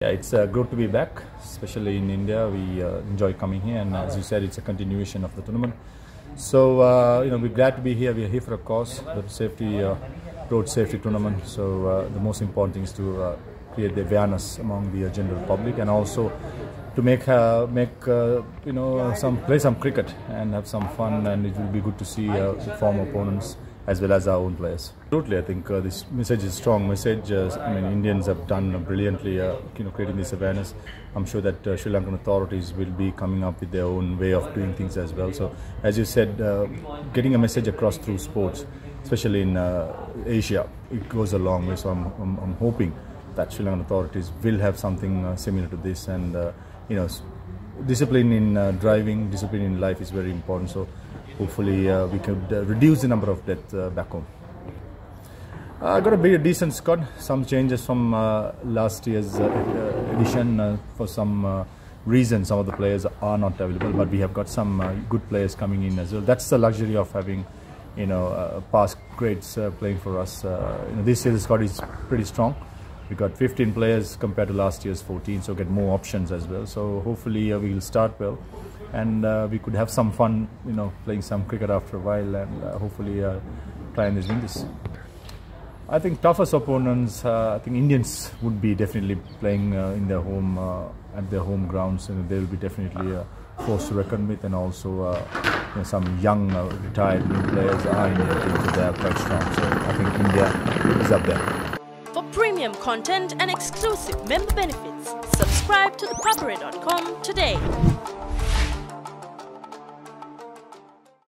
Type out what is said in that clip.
Yeah, it's uh, good to be back, especially in India. We uh, enjoy coming here, and as you said, it's a continuation of the tournament. So uh, you know, we're glad to be here. We're here for a cause, the safety, uh, road safety tournament. So uh, the most important thing is to uh, create the awareness among the general public, and also to make make you know some play some cricket and have some fun. And it will be good to see the former opponents as well as our own players. Absolutely, I think uh, this message is strong message. Uh, I mean, Indians have done brilliantly, uh, you know, creating this awareness. I'm sure that uh, Sri Lankan authorities will be coming up with their own way of doing things as well. So, as you said, uh, getting a message across through sports, especially in uh, Asia, it goes a long way. So, I'm, I'm, I'm, hoping that Sri Lankan authorities will have something similar to this, and you know, discipline in driving, discipline in life is very important. So hopefully uh, we could uh, reduce the number of deaths uh, back home. I got a pretty decent squad. Some changes from last year's edition for some reason some of the players are not available but we have got some uh, good players coming in as well. That's the luxury of having you know uh, past greats uh, playing for us. You know, this year's squad is pretty strong. We got 15 players compared to last year's 14 so get more options as well. So hopefully we will start well and uh, we could have some fun, you know, playing some cricket after a while and uh, hopefully uh, try and win this. I think toughest opponents, uh, I think Indians would be definitely playing uh, in their home, uh, at their home grounds and they will be definitely a force to reckon with and also you know, some young retired players are in their team so they are quite strong. So I think India is up there. For premium content and exclusive member benefits, subscribe to thepapare.com today.